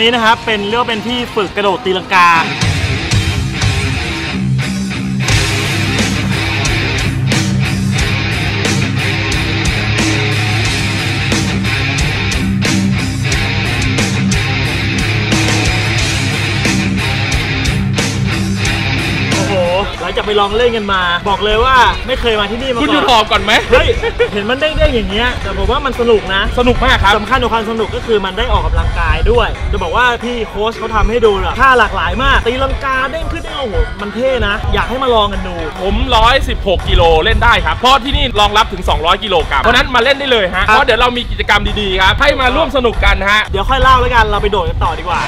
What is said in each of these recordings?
นี้นะครับเป็นเรียกว่าเป็นที่ฝึกกระโดดตีลังกา จากไปลองเล่นกันมา บอกเลยว่าไม่เคยมาที่นี่มาคุณหก่ยุอดนหอบก่อนไหมเฮ้ยเห็นมันเด้งๆอย่างเงี้ยแต่ผมว่ามันสนุกนะสนุกมากครับสำคัญกว่าความสนุกก็คือมันได้ออกกำลังกายด้วย จะบอกว่าพี่โค้ชเขาทำให้ดูแบบท่าหลากหลายมากตีลังกาเด้งขึ้นเด้งลงโอ้โหมันเท่นะ อยากให้มาลองกันดู ผม 116 กิโลเล่นได้ครับ เพราะที่นี่รองรับถึง 200 กิโลกรัมเพราะฉะนั้นมาเล่นได้เลยฮะเพราะเดี๋ยวเรามีกิจกรรมดีๆครับให้มาร่วมสนุกกันฮะเดี๋ยวค่อยเล่าแล้วกันเราไปโดดกันต่อดีกว่า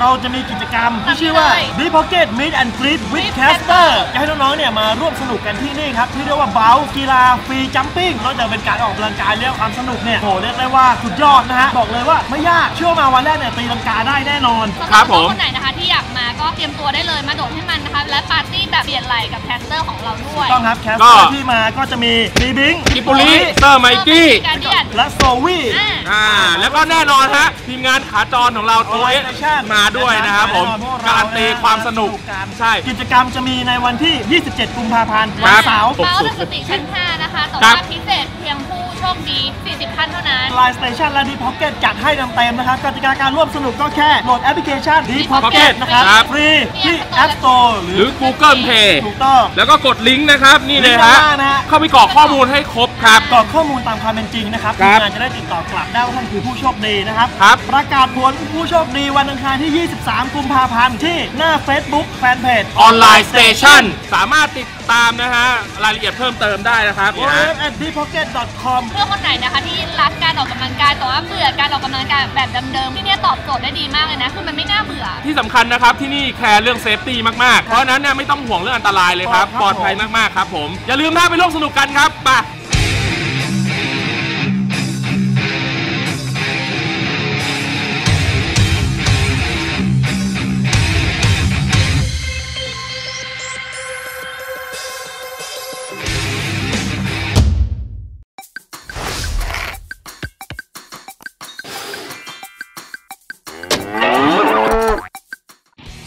เราจะมีกิจกรรมที่ชื่อว่า Deep Pocket Meet and Greet with Caster จะให้น้องๆเนี่ยมาร่วมสนุกกันที่นี่ครับที่เรียกว่าเบลกีฬาฟรีจัมปิ้งนอกจากเป็นการออกกำลังกายแล้วความสนุกเนี่ยโหเรียกได้ว่าสุดยอดนะฮะบอกเลยว่าไม่ยากเชื่อว่ามาวันแรกเนี่ยตีลังกาได้แน่นอนสำหครับผมคนไหนนะคะที่อยากมาก็เตรียมตัวได้เลยมาโดดให้มันนะคะและปาร์ตี้แบบเปลี่ยนไหลกับแคสเตอร์ของเราด้วยต้องครับแคสก็เตอร์ที่มาก็จะมีบีบิงกิปุริเตอร์ไมกี้การเดียนและโซวี่อ่าอ่าแล้วก็แน่นอนฮะทีมงานขาจรของเราตัวเอ๊ะ Organization มาด้วยนะครับผมแน่นอนพวกเการันตีความสนุกกันใช่ กิจกรรมจะมีในวันที่ 27 กุมภาพันธ์ควัรันบเสาร์เมาส์สติชั้น 5 นะคะแต่ครัว่าบพิเศษเพียงผู้โชคดี 40ท่านเท่านั้น Online Station และ Deep Pocket จัดให้เต็มๆนะครับกติกาการร่วมสนุกก็แค่โหลดแอปพลิเคชันดีพ็อกเก็ต Pocket นะครับครับฟรีที่ App Store หหรืรืออ Google Play ถูกต้องแล้วก็กดลิงก์นะครับนี่เลยฮะลิงก์ด้านล่างนะฮะเข้าไปกรอกข้อมูลให้ครบ ครับกรอกข้อมูลตามความเป็นจริงนะครับครัทีบมงานจะได้ติดต่อกลับได้ว่าท่านคือผู้โชคดีนะครับ ครับ ประกาศผลผู้โชคดีวันอังคารที่ 23 กุมภาพันธ์ที่หน้า Facebook fanpage Online Stationสามารถติดตามนะฮะรายละเอียดเพิ่มเติมได้นะครับ w นี่ w ฮะ w d p o c k e t c o m เพื่อคนไหนนะคะที่รักการออกกำลังกายแต่ว่าเบื่อการออกกำลังกายแบบเดิมๆที่เนี่ยตอบโจทย์ได้ดีมากเลยนะคือมันไม่น่าเบื่อ ที่สำคัญนะครับที่นี่แคร์เรื่อง safety มาก ๆ เพราะฉะนั้นเนี่ยไม่ต้องห่วงเรื่องอันตรายเลยครับครับปลอดภัยมาก ๆ ครับผม อย่าลืมนะไปร่วมสนุกกันครับไป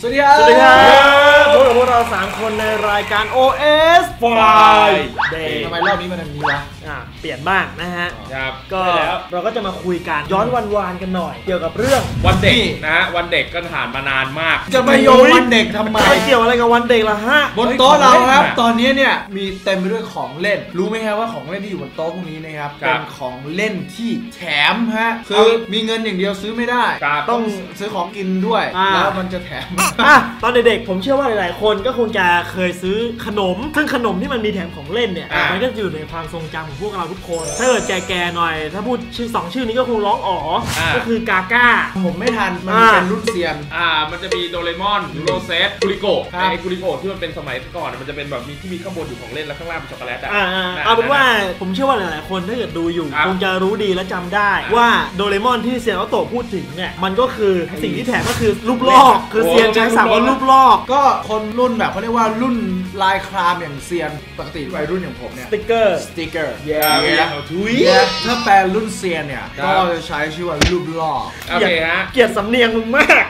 วัสดีครับ สวัสดีครับพบกับพวกเรา 3 คนในรายการ OS Friday ทำไมรอบนี้มันแบบนี้วะอะ เปลี่ยนบ้างนะฮะ ครับก็ใช่แล้ว เราก็จะมาคุยกันย้อนวันวานๆกันหน่อย เกี่ยวกับเรื่องวันเด็กนี่นะฮะวันเด็กก็ผ่านมานานมาก จะมาโยงวันเด็กทำไม ไม่เกี่ยวอะไรกับวันเด็กละฮะ บนโต๊ะเราครับเฮ้ยของเล่นอะตอนนี้เนี่ยมีเต็มไปด้วยของเล่น รู้ไหมครับว่าของเล่นที่อยู่บนโต๊ะพวกนี้นะครับ ครัเป็บนของเล่นที่แถมฮะ คือมีเงินอย่างเดียวซื้อไม่ได้ ครับต้องซื้อของกินด้วย อ่า แล้วมันจะแถม อะตอนเด็กๆผมเชื่อว่าหลายๆ คนก็คงจะเคยซื้อขนมซึ่งขนมที่มันมีแถมของเล่นเนี่ย อะ มันก็จะอยู่ในความทรงจำของพวกเราทุกคน ถ้าเกิดแก่ๆหน่อย ถ้าพูดชื่อสองชื่อนี้ก็คงร้องอ๋ออา ก็คือกาก้า ผมไม่ทัน มันอ่า เป็นรุ่นเซียน อ่า มันจะมีโดเรมอนโรเซตกุริโกะครับ ไอ้กุริโกะที่มันเป็นสมัยก่อนอะมันจะเป็นแบบมีที่มีข้างบนอยู่ของเล่นแล้วข้างล่างเป็นช็อกโกแลตอะอ่าๆเอาเป็นว่าผมเชื่อว่าหลายๆ คนถ้าเกิดดูอยู่ ครับคงจะรู้ดีและจำได้ว่าโดเรมอนที่เซียนออโตะพูดถึงเนี่ยมันก็คือสิ่งที่แถมก็คือรูปลอก คือเซียนใช้ศัพท์ว่ารูปลอกก็คนรุ่นแบบเขาเรียกว่ารุ่นลายครามอย่างเซียน ปกติวัยรุ่นอย่างผมเนี่ย สติกเกอร์ สติกเกอร์แย่เอาทุยถ้าแปลรุ่นเซียนเนี่ยครับก็จะใช้ชื่อว่ารูปลอกโอเคฮะเกลียดสำเนียงมึงมาก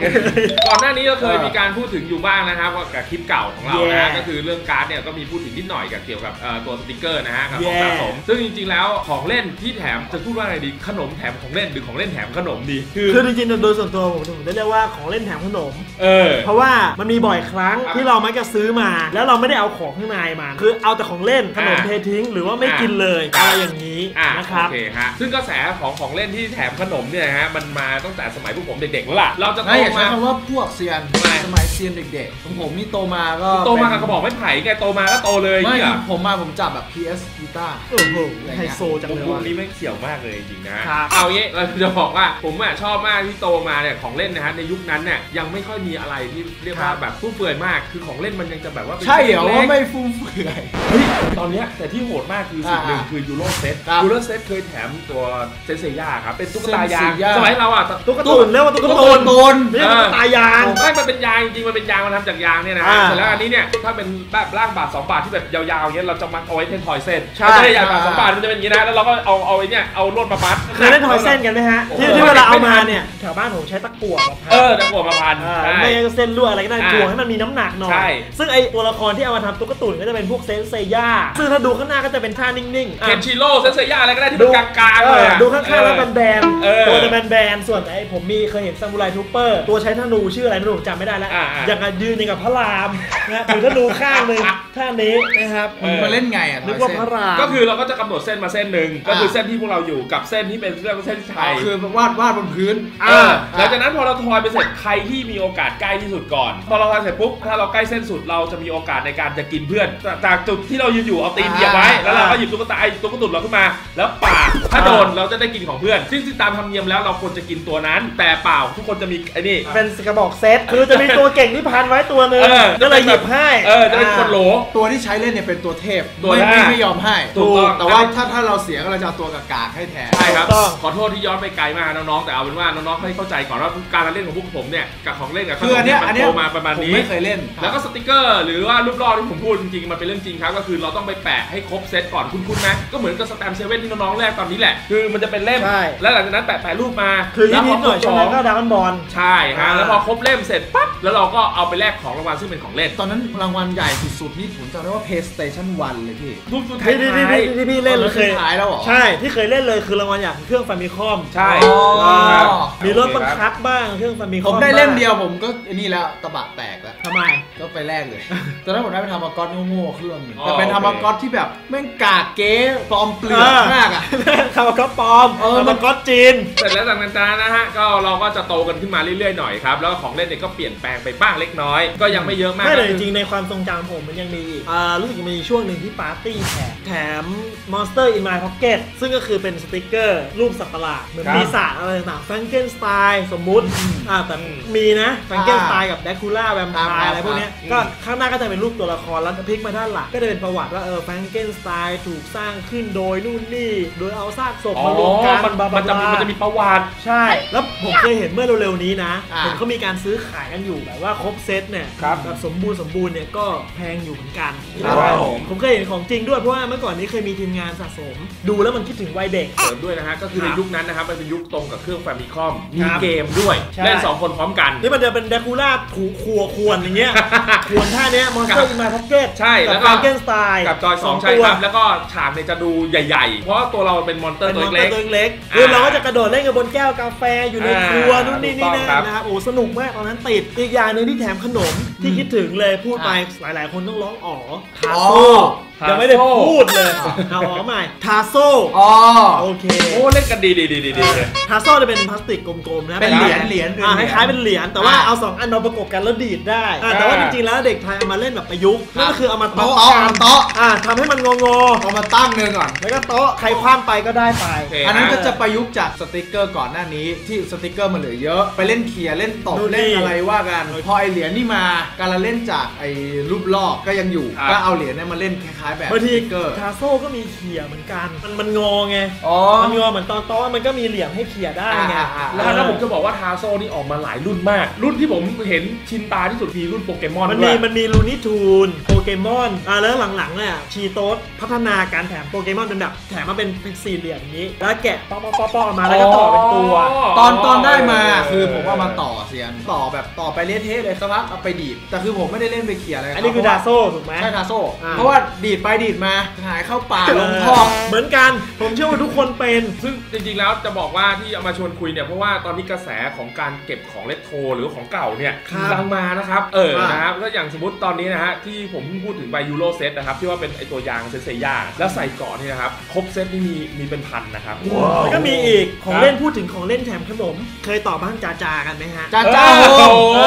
ก่อนหน้านี้เราเคยเออมีการพูดถึงอยู่บ้างนะครับว่ากับคลิปเก่าของเรานะ Yeah ฮะก็คือเรื่องการ์ดเนี่ยก็มีพูดถึงนิดหน่อยกับเกี่ยวกับเอ่อตัวสติกเกอร์นะฮะกับของ Yeah สะสมซึ่งจริงๆแล้วของเล่นที่แถมจะพูดว่าอะไรดีขนมแถมของเล่นหรือของเล่นแถมขนมดีคือคือจริงๆโดยส่วนตัวผมผมจะเรียกว่าของเล่นแถมขนมเออเพราะว่ามันมีบ่อยครั้งครับที่เรามักจะซื้อมา แล้วเราไม่ได้เอาของข้างในมาคือเอาแต่ของเล่นขนมอ่าเททิ้ง หรือว่าไม่อ่ากินเลยอะไรอย่างนี้อะนะครับโอเคฮะซึ่งกระแสของของเล่นที่แถมขนมเนี่ยฮะมันมาตั้งแต่สมัยพวกผมเด็กๆแล้วล่ะเราจะโตไม่อยากใช้มาคำว่าพวกเซียนทำไมสมัยเซียนเด็กๆของผมนี่โตมาก็โตมากับเป็กระบอกไม้ไผ่ไงโตมาก็โตเลยไม่เนี่ยผมมาผมจับแบบ PS กีตาร์โอ้โหไฮโซจังวงเลยวงว่ะนี้ไม่งเสี่ยวมากเลยจริงๆนะครับเอางี้เราจะบอกว่าผมอะชอบมากที่โตมาเนี่ยของเล่นนะฮะในยุคนั้นเนี่ยยังไม่ค่อยมีอะไรที่เรียกว่าแบบฟุ่มเฟือยมากคือของเล่นมันยังจะแบบว่าป็นใช่เหรอล็กว่าไม่ฟุ่มเฟือยเฮ้ยตอนเนี้ยแต่ที่โหดมากคือสิ่งหนึ่งอ่าคือยูโรเซตครับยูโรเซตเคยแถมตัวเซนเซย่าครับ เป็นตุ๊กตายาง เซนเซย่า สมัยเราอะตุ๊กตุนเรียกว่าตุ๊กตุ๊กตุตุนนโดนไม่ใช่ตุ๊กตายาง ไม่มันเป็นยางจริงๆมันเป็นยางมันทำจากยางเนี่ยนะอ่าเสร็จแล้วอันนี้เนี่ยถ้าเป็นแบบยางบาทสองบาทที่แบบยาวๆอย่างเงี้ยเราจะมัดเอาไว้เป็นทอยเส้นใช่ ไม่ได้ยางบาทสองบาทมันจะเป็นอย่างนี้นะแล้วเราก็เอาเอาไอ้เนี่ยเอาลวดมามัด เคยเล่นทอยเส้นกันไหมฮะโอ้โหที่ที่เวลาเอามาเนี่ยแถวบ้านผมใช้ตะกั่วมาพัน เออตะกั่วมาพันอ่าใช่ ไม่งั้นก็เส้นลวดอะไรก็ได้อ่าถ่วงให้มันมีน้ำหนักหน่อยใช่ซึ่งไอตัวละครที่เอามาทำตุ๊กตุนก็จะเป็นพวกเซนเซย่า ซึ่งถ้าดูข้างหน้าก็จะเป็นท่านิ่งๆอะ เคนชิโร่เซนเซย่าอะไรก็ได้ที่เป็นกลางๆเลยอะดูข้างๆแล้วแบนเออๆตัวจะแบนๆส่วนไอ้ผมมีเคยเห็นซามูไรทูเปอร์ ตัวใช้ธนูชื่ออะไรไม่รู้ผมจำไม่ได้แล้วอ่าๆอย่างกับยืนอย่างกับพระรามนะถือธนูข้างหนึ่งท่านี้นะครับเออมาเล่นไงอะนึกว่าพระรามก็คือเราก็จะกำหนดเส้นมาเส้นหนึ่งก็คือเส้นที่พวกเราอยู่กับเส้นที่เป็นเรื่องเส้นชัยคือวาดวาดบนพื้นเออหลังจากนั้นพอเราทอยไปเสร็จใครที่มีโอกาสใกล้ที่สุดก่อนพอเราทอยเสร็จปุ๊บถ้าเราใกล้เส้นสุดเราจะมีโอกาสในการจะกินเพื่อน จากจากจุดที่เรายืนอยู่เอาตีนเหยียบไว้แล้วเราก็หยิบตุ๊กตาไอ้ตุ๊กตุนเราขึ้นมา แล้วปาดถ้าโดนเราจะได้กินของเพื่อน ซึ่งซึ่งตามธรรมเนียมแล้วเราควรจะกินตัวนั้น แต่เปล่าทุกคนจะมีไอ้นี่ เป็นกระบอกเซตคือจะมีตัวเก่งที่พันไว้ตัวหนึ่งเออ ก็เลยหยิบให้เออจะเป็นคนโหล ตัวที่ใช้เล่นเนี่ยเป็นตัวเทพตัวไม่แรไม่กไม่ยอมให้ถูกต้อง แต่ว่าถ้าถ้าเราเสียก็เราจะเอาตัวกากๆให้แทน ใช่ครับ ถูกต้อง ขอโทษที่ย้อนไปไกลมากน้องๆ แต่เอาเป็นว่าน้องๆให้เข้าใจก่อนว่าการเล่นของพวกผมเนี่ยกับของเล่นกับขคืนออัมนเนี้เนี่ยยมัอันนเนี้ยโตมาประมาณผมนี้ไม่เคยเล่นแล้วก็สติกเกอร์หรือว่ารูปร่อที่ผมพูดจริงๆมันเป็นเรื่องจริงครับ ก็คือเราต้องไปแปะให้ครบเซตก่อนคุ้นๆไหมก็เหมือนกับสแตมป์เซเว่นที่น้องๆแรกตอนนี้แหละ คือมันจะเป็นเล่ม ใช่ แล้วหลังจากนั้นแปะแปะรูปมาคือแล้วนิดๆหน่อยพช่วงนั้นก็ดาวน์บอล ใช่ฮะอ่า แล้วพอครบเล่มเสร็จปั๊บแล้วเราก็เอาไปแลกของรางวัลซึ่งเป็นของเล่นตอนนั้นรางวัลใหญ่สุดๆนี่ผมจำได้ว่า PlayStation 1 เลยพี่ รูปสุดท้ายที่ที่ที่ที่ที่พี่เล่นตอนนั้นเคยสุดท้ายแล้วเหรอ ใช่ที่เคยเล่นเลยคือรางวัลอย่างเครื่องฟามิคอมใช่ อ๋อครับ มีรถบังคับบ้างเครื่องฟามิคผอมมได้เล่มเดีบ้างยวผมก็ไอันนี้แล้วตะบะแตกแล้ว ทำไม ก็ไปแลกเลย ตอนนั้นผมได้ไปทำมากอตโง่ๆเครื่องหนึงอ๋อแต่เป็นโอเคทำมากอตที่แบบแม่งกากเก๊ปลอมเปลือกอ่ามมากอะคาร์บอนก๊อปปลอมเออคาร์บอนก๊อปจีน เสร็จแล้วจากนั้นนะฮะก็เราก็จะโตกันขึ้นมาเรื่อยๆหน่อยครับแล้วก็ของเล่นเนี่ยก็เปลี่ยนแปลงไปบ้างเล็กน้อย ก็ยังไม่เยอะมากไม่แต่ก็จคือริงๆในความทรงจำผมมันยังมีอีกอ่ารู้สึกจะมีช่วงหนึ่งที่ปาร์ตี้แถมแถม Monster in My Pocket ซึ่งก็คือเป็นสติกเกอร์ รูปสัตว์ประหลาดเหมือนครับปีศาจอะไรต่างๆแฟรงเกนสไตน์สมมุติอ่าแต่มีนะแฟรงเกนสไตน์กับแดคูล่าแวมไพร์ครับอะไรพวกเนี้ยครับก็ข้างหน้าก็จะเป็นรูปตัวละครแล้วพลิกมาด้านหลังก็จะเป็นประวัติว่าเออแฟรงเกนสไตน์ถูกสร้างขึ้นโดยนู่นนี่โดยเอาซากศพอ๋อมารวมกันมัน blah blah มันจะมีมันจะมีประวัติใช่ แล้วผมเคยเห็นเมื่อเร็วๆนี้นะอ่าเห็นเขามีการซื้อขายกันอยู่แบบว่าครบเซตเนี่ยครับแบบสมบูรณ์สมบูรณ์เนี่ยก็แพงอยู่เหมือนกันครับผมผมเคยเห็นของจริงด้วยเพราะว่าเมื่อก่อนนี้เคยมีทีมงานสะสม ดูแล้วมันคิดถึงวัยเด็กเสริมด้วยนะฮะก็คือครัในบยุคนั้นนะครับมันเป็นยุคตรงกับเครื่องแฟมิคอมมีครับเกมด้วยใช่เล่นสองคนพร้อมกันนี่มันจะเป็นแดคูล่าถูครัวควรอย่างเงี้ยควรท่าเนี้ย Monster in My Pocket ใช่แล้กับวก็แฟรงเกนสไตน์กับจอยสองใช่ครับแล้วก็ฉากเนี่ยจะดูใหญ่ๆ เพราะว่าตัวเราเป็น monster เป็ร์นตัวเล็ก monster ตัวเล็กอ่าคือเราก็จะกระโดดเล่นกับบนแก้วกาแฟอยู่ในอ่าครัวนู่นนี่นี่ถูกต้องครับนั่นนะครับโอ้สนุกมากตอนนั้นติดอีกอย่างหนึ่งที่แถมขนมที่คิดถึงเลยพูดไปหลายๆ คนต้องร้องอ๋อทาโซ่อ๋อ ยังไม่ได้พูดเลย เอาอ๋อใหม่ ทาโซ่อ๋อโอเค โอ้เล่นกันดีดีดีดีดีเลยทาโซ่จะเป็นพลาสติกกลมๆนะ เป็นเหรียญเหรียญอ่าเหรียญคล้ายๆเป็นเหรียญ แต่ว่าอ่าเอาสองอันมาประกบกันแล้วดีดได้อ่าแต่ว่าจริงๆแล้วเด็กไทยเอามาเล่นแบบประยุกต์นั่นก็คือเอามามาโต๊ะโต๊ะกันมาโต๊ะอ่าทำให้มันงงเอามาตั้งเนื้อก่อนๆแล้วก็โต๊ะใครคว้ามไปก็ได้ไปโอเคอันนั้นก็จะประยุกต์จากสติกเกอร์ก่อนหน้านี้ที่สติกเกอร์มันเหลือเยอะ ไปเล่นเขี่ยเล่นตบนู่นนี่เล่นอะไรว่ากัน พอไอเหรียญนี่มาการละเล่นจากไอรูปลอกก็ยังอยู่ครับก็เอาเหรียญเนี่ยมาเล่นคล้ายๆแบบบางสทีติกเกอร์ทาโซ่ก็มีเขี่ยเหมือนกัน มันมันงอไงอ๋อมันงอเหมือนตอนโต๊ะมันก็มีเหลี่ยมให้เขี่ยได้ไงอ่าอ่าอ่าแล้วแล้วผมจะบอกว่าทาโซ่นี่ออกมาหลายรุ่นมาก รุ่นที่ผมเห็นชินตาที่สุดคือรุ่นโปเกมอนมันมีด้วยมันมี Looney Tunes โปเกมอนอ่าแล้วหลังๆเนี่ย Cheetos พัฒนาการแถมโปเกมอนเป็นแบบแถมมาเป็นเป็นสี่เหลี่ยมอย่างนี้ แล้วแกะป๊อปป๊อปป๊อปป๊อปออกมาแล้วก็ต่อเป็นตัว ตอนตอนได้มาคือผมว่ามาต่อเสียนต่อแบบต่อไปเละเทะเลยสักพักเอาไปดีดแต่คือผมไม่ได้เล่นไปเขี่ยอะไรกับอันนี้คือเขดาโซ่ถูกไหมใช่ทาโซ่อ่าเพราะว่าดีดไปดีดมาหายเข้าป่าลงเอท่ออเหมือนกัน ผมเชื่อว่าทุกคนเป็น ซึ่งจริงๆแล้วจะบอกว่าที่เอามาชวนคุยเนี่ยเพราะว่าตอนนี้กระแสของการเก็บของเลตโทรหรือของเก่าเนี่ยครับกำลังมานะครับ เอออ่านนะครับก็อย่างสมมติตอนนี้นะฮะที่ผมพูดถึงไปยูโรเซตนะครับที่ว่าเป็นไอตัวยางเซนเซย่าแล้วใส่เกาะนี่นะครับครบเซตนี่มีมีเป็นพันนะครับแล้วก็มีอีกครับของเล่นพูดถึงของเล่นแถมขนม เคยต่อบ้านจาจากันไหมฮะจาจาโฮมโอ้มโห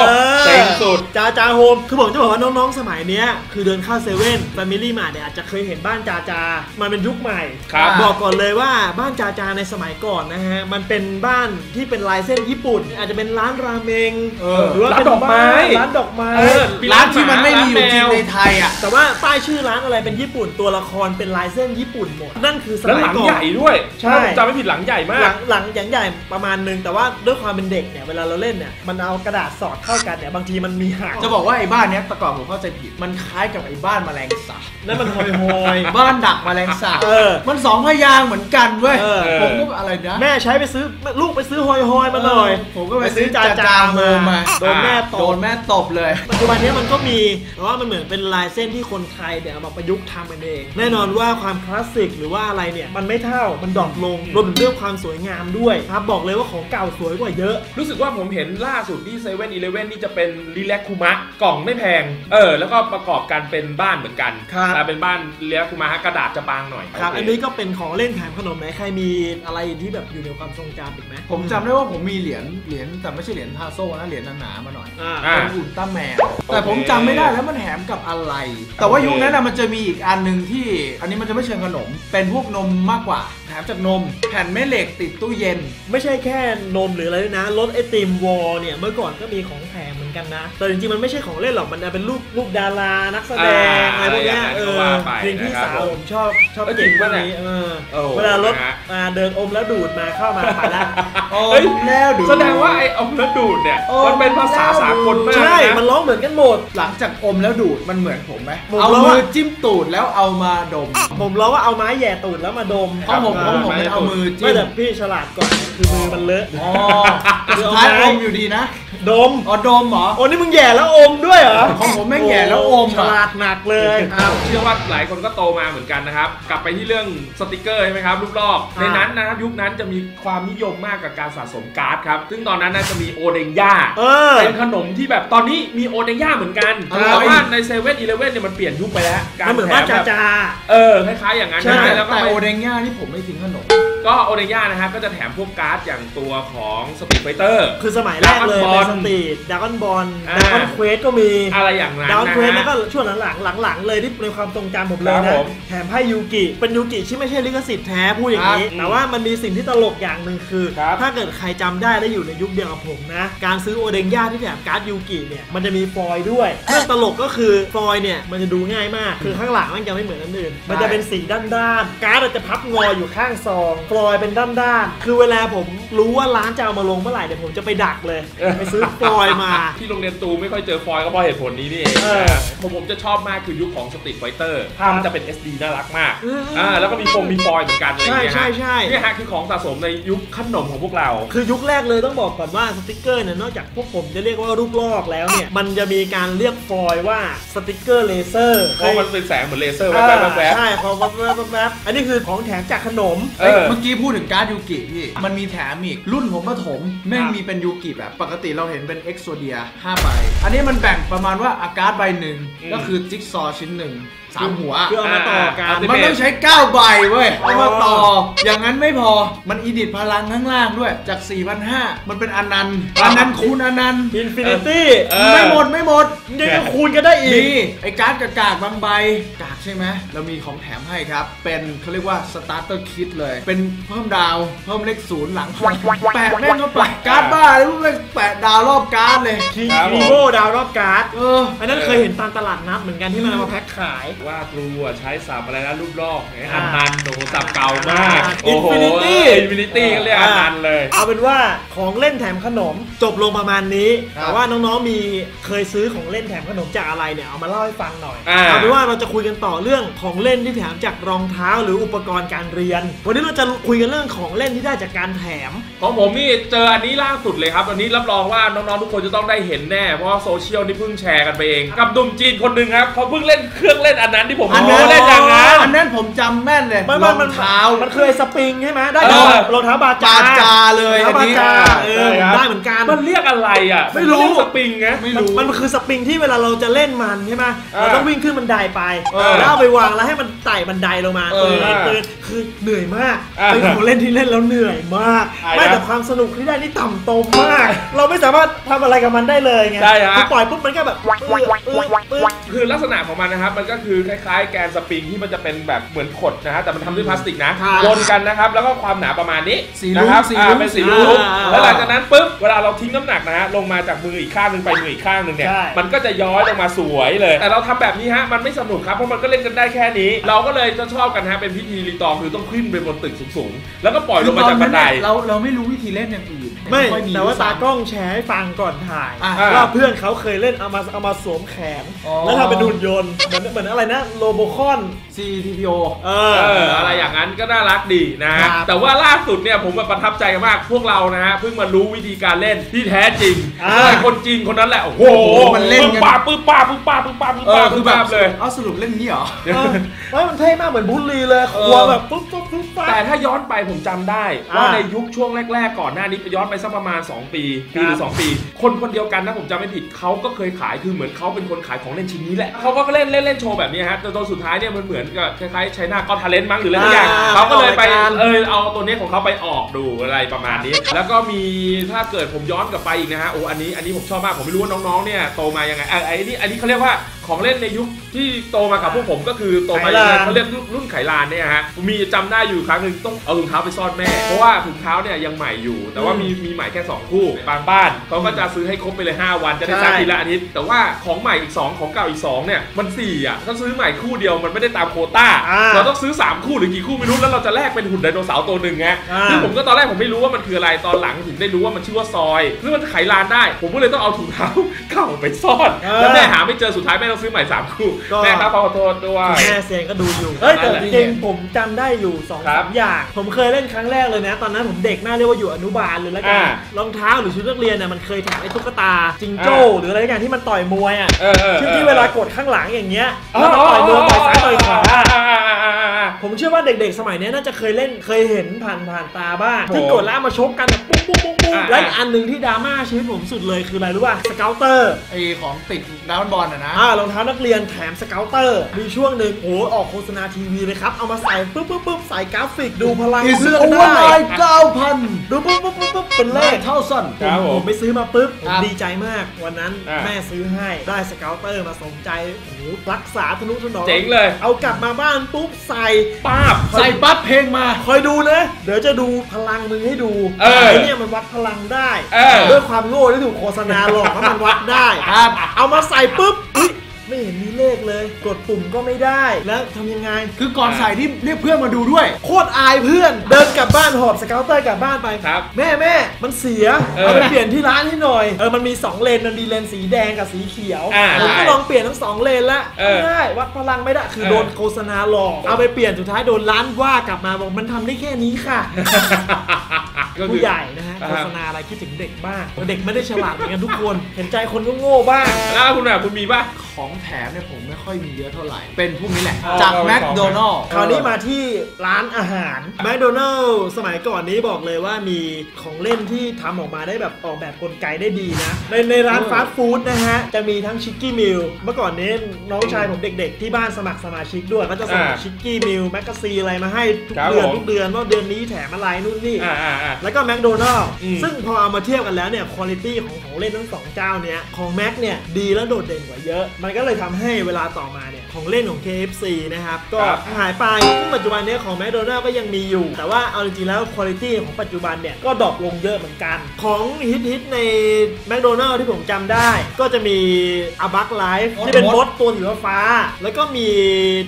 เต็งสุดจาจาโฮมคือผมจะบอกว่าน้องๆสมัยเนี้ยคือเดินเข้าเซเว่นแฟมิลี่มาเนี่ยอาจจะเคยเห็นบ้านจาจา มันเป็นยุคใหม่ ครับบอกก่อนเลยว่าบ้านจาจาในสมัยก่อนนะฮะ มันเป็นบ้านที่เป็นลายเส้นญี่ปุ่น อาจจะเป็นร้านราเมงเออหรือว่าเป็นร้านดอกไม้ บ้านร้านดอกไม้ เออ ร้านที่มันไม่มีอยู่จริงร้านแมวในไทยอะ แต่ว่าป้ายชื่อร้านอะไรเป็นญี่ปุ่น ตัวละครเป็นลายเส้นญี่ปุ่นหมด นั่นคือสมัยก่อนแล้วหลังใหญ่ด้วยใช่ ถ้าผมจำไม่ผิดหลังใหญ่มาหลัก งหลังอย่างใหญ่ประมาณนึง แต่ว่าด้วยความเป็นเด็กเนี่ยเวลาเราเล่นเนี่ยมันเอากระดาษสอดเข้ากันเนี่ยบางทีมันมีหักจะบอกว่าไอ้บ้านเนี้ยแต่ก่อนผมเข้าใจผิด มันคล้ายกับไอ้บ้านแมลงสาบ นั่นมันหอยหอยบ้านดักแมลงสาบเออมันสองพยางค์เหมือนกันเว้ยเออ ผมก็อะไรนะแม่ใช้ไปซื้อลูกไปซื้อหอยหอยมาหน่อย ผมก็ไปซื้อจาจาโฮมมาโดนแม่ตบโดนแม่ตบเลย ปัจจุบันนี้มันก็มีแต่ว่ามันเหมือนเป็นลายเส้นที่คนไทยเนี่ยเอามาประยุกต์ทำกันเอง แน่นอนว่าความคลาสสิกหรือว่าอะไรเนี่ย มันไม่เท่ามัน drop ลงรวมถึงเรื่องความสวยงามด้วยครับบอกเลยว่าของเก่าสวยกว่าเยอะ รู้สึกว่าผมเห็นล่าสุดที่เซเว่นอีเลเว่นนี่จะเป็นรีแลกคูมะกล่องไม่แพง เออ แล้วก็ประกอบกันเป็นบ้านเหมือนกันครับแต่เป็นบ้านรีแลกคูมะฮะกระดาษจะบางหน่อย ครับโเอันนี้ก็เป็นของเล่นแถมขนมไหมใครมีอะไรที่แบบอยู่ในความทรงจำอีกไหมผมจำได้ว่าผมมีเหรียญเหรียญแต่ไม่ใช่เหรียญทาโซ่นะเหรียญหนาๆมาหน่อยอ่า อ่า เป็นอุลตร้าแมนแต่ผมจำไม่ได้แล้วมันแถมกับอะไร แต่ว่ายุคนั้นนะมันจะมีอีกอันหนึ่งที่ อันนี้มันจะไม่เชิงขนม เป็นพวกนมมากกว่าแถมจากนม แผ่นแม่เหล็กติดตู้เย็น ไม่ใช่แค่นมหรืออะไรด้วยนะรถไอติมวอลเนี่ยเมื่อก่อนก็มีของแถมเหมือนกันนะ แต่จริงๆมันไม่ใช่ของเล่นหรอกมันเป็นรูปรูปดารานักแสดงอ่าอะไรพวกเนี้ยอย่างนั้นเอก็อว่าไปจริงพี่นะครับสาวผมชอบชอบเอ้ยเก่งจริงพวปะกเนี่ยนี้เออโอ้โหเวลารถนะฮะมาเดินอมแล้วดูดมาเข้ามาไปแล้วโอ้เฮ้ยแล้วดูแสดงว่าไอ้อมแล้วดูดเนี่ยมันเป็นภาษาสากลมากใช่นะมันร้องเหมือนกันหมด หลังจากอมแล้วดูดมันเหมือนผมไหมผมเอาแล้วมืออะจิ้มตูดแล้วเอามาดม ผมร้องว่าเอาไม้แหย่ตูดแล้วมาดมของผมของผมไม่เป็นเอามือจิ้ไม่แต่พี่ฉลาดกว่าคือมือมันเลอะอ๋อสุดท้ายอมอยู่ดีนะ ดมอ๋อดมเหรอโอ้นี่มึงแหย่แล้วอมด้วยเหรอของผมแม่งแหย่แล้วอมอะฉลาดหนักเลยอ่าผมเชื่อว่าหลายคนก็โตมาเหมือนกันนะครับ กลับไปที่เรื่องสติกเกอร์ใช่ไหมครับรูปลอกอ่าในนั้นนะครับยุคนั้นจะมีความนิยมมากกับการสะสมการ์ดครับ ซึ่งตอนนั้นน่าจะมีโอเดงย่าเออเป็นขนมที่แบบตอนนี้มีโอเดงย่าเหมือนกันอร่อยแต่ว่าในเซเว่นอีเลเว่นเนี่ยมันเปลี่ยนยุคไปแล้วการแถมแบบมันเหมือนบ้านจาจาเออคล้ายๆอย่างนั้นใช่นะแล้วก็แต่ไปโอเดงย่านี่ผมไม่ทิ้งขนม ก็โอเดงย่านะฮะก็จะแถมพวกการ์ดอย่างตัวของ Street Fighter คือสมัยแรกเลย Dragon ใน Ball สตรีทดากอนบอลอ่า Dragon Quest ก็มีอะไรอย่างนั้นดาวน์นะเควสแล้วก็ฮะ ช่วงหลังๆหลังๆเลยที่ในความทรงจำผมเลยนะครับผมแถมให้ยูกิ เป็นยูกิที่ไม่ใช่ลิขสิทธิ์แท้พูดอย่างนี้ ครับแต่ว่ามันมีสิ่งที่ตลกอย่างหนึ่งคือ ครับถ้าเกิดใครจำได้และอยู่ในยุคเดียวกับผมนะ การซื้อโอเดงย่าที่แถมการ์ดยูกิเนี่ยมันจะมีฟอยล์ด้วยเรื่องตลกก็คือฟอยล์เนี่ยมันจะดูง่ายมากคือข้างหลังมันจะไม่เหมือนอันอื่น มันจะเป็นสีด้านๆการ์ดมันจะพับงออยู่ข้างซองฟอยล์เป็นด้านๆ คือเวลาผมรู้ว่าร้านจะเอามาลงเมื่อไหร่เดี๋ยวผมจะไปดักเลย ไปซื้อฟอยล์มา ที่โรงเรียนตูไม่ค่อยเจอฟอยล์ก็เพราะเหตุผลนี้นี่เองเออนะผมผมจะชอบมากคือยุคของ Street Fighter ภาพมันจะเป็น SD น่ารักมากอืม อ่าแล้วก็มีฟงมีฟอยล์เหมือนกันอะไรอย่างเงี้ยใช่ฮะใช่เนี่ยฮะคือของสะสมในยุคขนมของพวกเรา คือยุคแรกเลยต้องบอกก่อนว่าสติกเกอร์เนี่ยนอกจากพวกผมจะเรียกว่ารูปลอกแล้วเนี่ย มันจะมีการเรียกฟอยล์ว่าสติกเกอร์เลเซอร์ เพราะมันเป็นแสงเหมือนเลเซอร์แวบๆอ่าแวบใช่ของวับแวบแวบอันนี้คือของแถมจากขนมๆเออ เมื่อกี้พูดถึงการ์ดยูกิพี่ มันมีแถมอีก รุ่นผมประถมครับแม่งมีเป็นยูกิแบบปกติเราเห็นเป็นเอ็กโซเดีย5ใบ อันนี้มันแบ่งประมาณว่าอาการ์ดใบหนึ่งอืมก็คือจิ๊กซอว์ชิ้นหนึ่ง สามหัว คือเอามาต่อกันอ่ามันต้องใช้9ใบเว้ย เอามาต่อ อย่างนั้นไม่พอ มัน edit พลังข้างล่างด้วย จาก 4,500 มันเป็นอนันต์อนันต์คูณอนันต์ infinityเออไม่หมดไม่หมดยังจะคูณกันได้อีก มีไอ้การ์ดกากากๆบางใบ กากใช่ไหม เรามีของแถมให้ครับ เป็นเขาเรียกว่า starter kit เลย เป็นเพิ่มดาว เพิ่มเลขศูนย์หลังพันแปะแม่งก็แปะการ์ดบ้าแล้วแม่งแปะดาวรอบการ์ดเลยคีครับผมรีโวดาวรอบการ์ด เออ อันนั้นเคยเห็นตามตลาดนัดเหมือนกันที่มันเอามาแพ็คขายว่าครูอะใช้สับอะไรนะรูปลอกไงอ่าอันนันต์โอ้โหสับเก่ามากอ่าโอ้โห Infinity อินฟินิตี้ก็เรียกอันนันต์เลย เอาเป็นว่าของเล่นแถมขนมจบลงประมาณนี้ ครับแต่ว่าน้องๆมีเคยซื้อของเล่นแถมขนมจากอะไรเนี่ยเอามาเล่าให้ฟังหน่อย อ่า เอาเป็นว่าเราจะคุยกันต่อเรื่องของเล่นที่แถมจากรองเท้าหรืออุปกรณ์การเรียน วันนี้เราจะคุยกันเรื่องของเล่นที่ได้จากการแถม ของผมนี่เจออันนี้ล่าสุดเลยครับ อันนี้รับรองว่าน้องๆทุกคนจะต้องได้เห็นแน่ เพราะว่าโซเชียลนี่เพิ่งแชร์กันไปเอง กับหนุ่มจีนคนหนึ่งครับเขาเพิ่งเล่นเครื่องเล่นอันนั้นที่ผมอันรู้นั้นเล่นอย่างนั้น อันนั้นผมจำแม่นเลยไม่รไม่องมันเท้า มันเคยสปริงใช่ไหมได้เออ รองเท้าบาจาบาจาเลยรองเท้าบาจาอันนี้เออใช่ครับ ได้เหมือนกัน มันเรียกอะไรอะไม่รู้ นเยกสปริงไง ไม่มันรู้ มันคือสปริงที่เวลาเราจะเล่นมันใช่ไหมเออเราต้องวิ่งขึ้นบันไดไปเออแล้วเอาไปวางแล้วให้มันไต่บันไดลงมาเออตื่นตื่นคือเหนื่อยมากอ่าเป็นของเล่นที่เล่นแล้วเหนื่อยมาก ใช่ไม่ครับแต่ความสนุกที่ได้นี่ต่ำตมมาก เราไม่สามารถทำอะไรกับมันได้เลยไงใช่ฮะ คือปล่อยปุ๊บมันก็แบบปื้อปื้อปื้อ คือลักษณะของมันนะครับ มันก็คือคล้ายๆ แกนสปริงที่มันจะเป็นแบบเหมือนขดนะฮะแต่มันทำด้วยพลาสติกนะครับวนกันนะครับแล้วก็ความหนาประมาณนี้สีรุ้งนะครับสีอ่ารุ้งเป็นสีรุ้งอ่าแล้วหลังจากนั้นปุ๊บเวลาเราทิ้งน้ำหนักนะฮะลงมาจากมืออีกข้างหนึ่งไปมืออีกข้างหนึ่งเนี่ยใช่ มันก็จะย้อยลงมาสวยเลย แต่เราทำแบบนี้ฮะมันไม่สนุกครับเพราะมันก็เล่นกันได้แค่นี้ เราก็เลยจะชอบกันฮะเป็นพิธีรีตองคือต้องขึ้นไปบนตึกสูงๆแล้วก็ปล่อยลงมาจากบันไดเราเราไม่รู้วิธีเล่นอย่างอื่นไม่ค่อยแต่ว่าด้วยซ้ำตากล้องแชร์ให้ฟังก่อนถ่ายอะ ว่าเพื่อนเขาเคยเล่นเอามาเอามาสวมแขน อ๋อ แล้วทำเป็นหุ่นยนต์เหมือนเหมือนอะไรนะ โลโบคอน CTPO เอเอออ อะไรอย่างนั้นก็น่ารักดีนะฮะครับแต่ว่าล่าสุดเนี่ยผมแบบประทับใจมากพวกเรานะฮะเพิ่งมารู้วิธีการเล่นที่แท้จริงอ่าไอ้คนจีนคนนั้นแหละ โอ้โห มันเล่นกันปึ๊บป้าบปึ๊บป้าบปึ๊บป้าบปึ๊บป้าบปึ๊บเอป้าอบคืปึ๊อบแบบป้าบเลยเอาสรุปเล่นนี้เหรอเออเฮ้ยมันเท่มากเหมือนบุลลีเลยครัวแบบปุ๊บปุ๊บปุ๊บปั๊บแต่ถ้าย้อนไปผมจำได้อ่าว่าในยุคช่วงแรก ๆ ก่อนหน้านี้ย้อนไปสักประมาณ 2 ปีปีหรือครับ2ปี คนคนเดียวกันนะผมจำไม่ผิดเขาก็เคยขายคือเหมือนเขาเป็นคนขายของเล่นชิ้นนี้แหละเขาก็เล่นเล่นเล่นโชว์แบบนี้ฮะแต่ตอนสุดท้ายเนี่ยมันเหมือนกับคล้ายๆใช้หน้าก็ทาเลนต์มั้งหรืออะไรสักอย่างอ่าเขาก็เลยไปออกรายการ เออเอาตัวนี้ของเขาไปออกดูอะไรประมาณนี้ แล้วก็มีถ้าเกิดผมย้อนกลับไปอีกนะฮะโอ้อันนี้อันนี้ผมชอบมากผมไม่รู้ว่าน้องๆเนี่ยโตมายังไงอะไอ้นี่อันนี้เขาเรียกว่า ของเล่นในยุคที่โตมากับพวกผมก็คือโตมาไขลานเขาเรียกรุ่นไขลานเนี่ยฮะผมมีจำได้อยู่ครั้งหนึ่งต้องเอาถุงเท้าไปซ่อนแม่ เพราะว่าถุงเท้าเนี่ยยังใหม่อยู่ แต่ว่ามีมีใหม่แค่2คู่บางบ้านเขาก็จะซื้อให้ครบไปเลย 5 วันจะได้ซักทีละอาทิตย์แต่ว่าของใหม่อีก 2 ของเก่าอีก2เนี่ยมัน4อะถ้าซื้อใหม่คู่เดียวมันไม่ได้ตามโควต้าอ่าเราต้องซื้อ 3 คู่หรือกี่คู่ไม่รู้แล้วเราจะแลกเป็นหุ่นไดโนเสาร์ตัวหนึ่งไงอ่าซึ่งผมก็ตอนแรกผมไม่รู้ว่ามันคืออะไรตอนหลังถึงได้รู้ว่ามันชื่อว่าซอยซึ่งมันไขลานได้ ผมก็เลยต้องเอาถุงเท้าเก่าไปซ่อนเออแล้วแม่หาไม่เจอสุดท้ายแม่ต้องซื้อใหม่สามคู่ก็ แม่ครับขอโทษด้วย แม่เซงก็ดูอยู่ เฮ้ยแต่นั่นแหละจริงๆผมจำได้อยู่สองครัสาบมอย่าง ผมเคยเล่นครั้งแรกเลยนะ ตอนนั้นผมเด็กมากเรียกว่าอยู่อนุบาลเลยแล้วกันอ่ารองเท้าหรือชุดนักเรียนเนี่ยมันเคยทำไอ้ตุ๊กตาจิงโจ้อ่า หรืออะไรอย่างที่มันต่อยมวยอะเออเออที่ออที่เวลากดข้างหลังอย่างเงี้ยอ๋อแล้วมันต่อยมวยต่อยซ้ายต่อยขวาอ่อ่อ่าอ่าอ่าอ่า ผมเชื่อว่าเด็กๆ สมัยเนี้ยน่าจะเคยเล่นเคยเห็นผ่านผ่านตาบ้างโถที่กดแล้วเอามาชกกันแบบปุ๊บปุ๊บปุ๊บปุ๊บอ่า และอีกอันหนึ่งที่ดราม่าชีวิตผมสุดเลยคืออะไรรู้ป่ะสเกลเตอร์ไอของติดดาวน์บอลอะนะ อ่ารองเท้านักเรียนแถมสเกลเตอร์ มีช่วงหนึ่งโอ้ออกโฆษณาทีวีเลยครับ เอามาใส่ปุ๊บปุ๊บปุ๊บใส่กราฟิกดูพลังอีสเพื่อนโอเวอร์ไนได้เก้าพันดูปุ๊บปุ๊บปุ๊บปุ๊บเป็นเลขเท่าสั้นครับผมผมไปซื้อมาปุ๊บผมครับดีใจมากวันนั้นอ่าแม่ซื้อให้ได้สเกลเตอร์มาสมใจโอ้โหรักษาทนุถนอมเจ๋งเลย เอากลับมาบ้านปุ๊บใส่ป้าบใส่ปั๊บเพลงมาคอยดูนะ เดี๋ยวจะดูพลังมึงให้ดูเออไอ้เนี่ยมันวัดพลังได้เออด้วยความโง่ที่ถูกโฆษณาหลอกว่ามันวัดได้ครับเอามาใส่ปุ๊บอุ๊ย ไม่เห็นมีเลขเลย กดปุ่มก็ไม่ได้แล้วทำยังไง คือก่อนใส่ที่เรียกเพื่อนมาดูด้วย โคตรอายเพื่อน เดินกลับบ้านหอบสเกาเตอร์กลับบ้านไป ครับแม่แม่มันเสียเออเอาไปเปลี่ยนที่ร้านให้หน่อยเออมันมี2เลนมันมีเลนสีแดงกับสีเขียวอ่าผมก็ได้ลองเปลี่ยนทั้ง2เลนส์ละเออไม่ได้วัดพลังไม่ได้คือเออ โดนโฆษณาหลอกเอาไปเปลี่ยนสุดท้ายโดนร้านว่ากลับมาบอกมันทำได้แค่นี้ค่ะ ก็คืผู้ใหญ่นะฮะอ่า โฆษณาอะไรคิดถึงเด็กบ้างเด็กไม่ได้ฉลาดเหมือนกันทุกคน เห็นใจคนก็โง่บ้าง แล้วคุณแบบคุณมีป่ะ ของแถมเนี่ยผมไม่ค่อยมีเยอะเท่าไหร่ เป็นพวกนี้แหละอ๋อจากเอาไปแมคโดนัลล์คราวนี้มาที่ร้านอาหารแมคโดนัลล์สมัยก่อนนี้บอกเลยว่ามีของเล่นที่ทำออกมาได้แบบออกแบบกลไกได้ดีนะ ในในร้านเออ fast food นะฮะ จะมีทั้ง Chicky Meal เมื่อก่อนนี้น้องชายผมเด็กๆ ที่บ้านสมัครสมาชิกด้วยก็จะส่งอ่า Chicky Meal magazine อะไรมาให้ทุกเดือนครับผม ทุกเดือนว่าเดือนนี้แถมอะไรนู่นนี่ อ่าอ่าอ่า แล้วก็แมคโดนัลล์อืม ซึ่งพอเอามาเทียบกันแล้วเนี่ยคุณภาพของของเล่นทั้งสองเจ้าเนี้ยของ Mc เนี่ยดีและโดดเด่นกว่าเยอะมันก็เลยทำให้เวลาต่อมาเนี่ยของเล่นของ KFC นะครับ ก็ครับหายไปซึ่งปัจจุบันเนี้ยของแมคโดนัลล์ก็ยังมีอยู่ แต่ว่าเอาจริงๆแล้วคุณภาพของปัจจุบันเนี่ยก็ drop ลงเยอะเหมือนกัน ของฮิตๆในแมคโดนัลล์ที่ผมจำได้ ก็จะมีอ่า A Bug's Life ที่เป็นมดตัวสีฟ้าๆแล้วก็มี